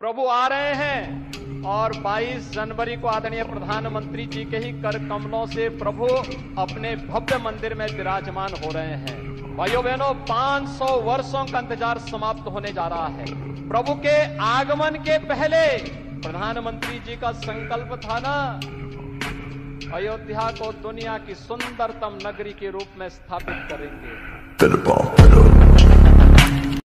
प्रभु आ रहे हैं। और 22 जनवरी को आदरणीय प्रधानमंत्री जी के ही कर कमलों से प्रभु अपने भव्य मंदिर में विराजमान हो रहे हैं। भाइयों बहनों 500 वर्षों का इंतज़ार समाप्त होने जा रहा है। प्रभु के आगमन के पहले प्रधानमंत्री जी का संकल्प था ना? अयोध्या को दुनिया की सुंदरतम नगरी के रूप में स्थापित करेंगे।